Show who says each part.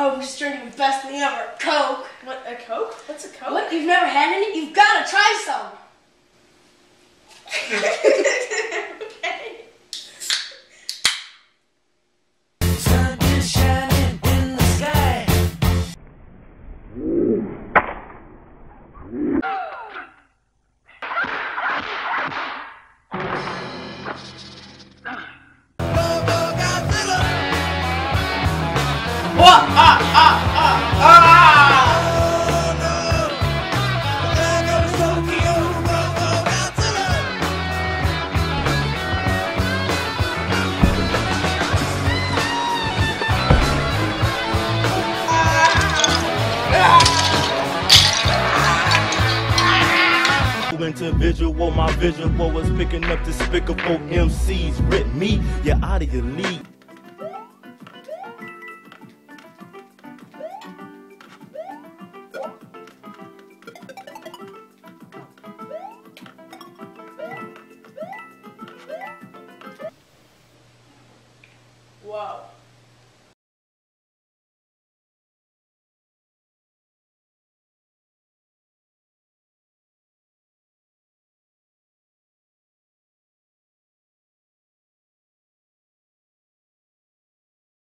Speaker 1: Oh, I'm just drinking the best thing ever, Coke.
Speaker 2: What, a Coke? What's a Coke?
Speaker 1: What? You've never had any? You've got to try some.
Speaker 2: okay.
Speaker 3: Sun is shining in the sky.
Speaker 1: What?
Speaker 4: Individual, my visual was picking up despicable MCs. Rip me, you're out of your league.
Speaker 2: Whoa.